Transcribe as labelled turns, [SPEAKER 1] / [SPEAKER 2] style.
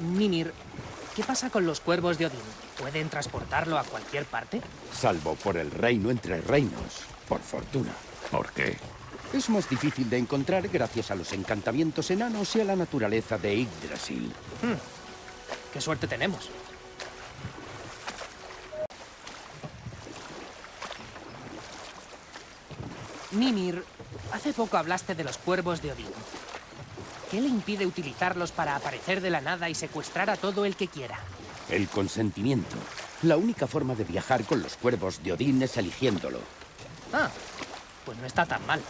[SPEAKER 1] Mimir, ¿qué pasa con los cuervos de Odín? ¿Pueden transportarlo a cualquier parte?
[SPEAKER 2] Salvo por el reino entre reinos, por fortuna.
[SPEAKER 3] ¿Por qué?
[SPEAKER 2] Es más difícil de encontrar gracias a los encantamientos enanos y a la naturaleza de Yggdrasil.
[SPEAKER 1] ¡Qué suerte tenemos! Mimir, hace poco hablaste de los cuervos de Odín. ¿Qué le impide utilizarlos para aparecer de la nada y secuestrar a todo el que quiera?
[SPEAKER 2] El consentimiento. La única forma de viajar con los cuervos de Odín es eligiéndolo.
[SPEAKER 1] Ah, pues no está tan mal.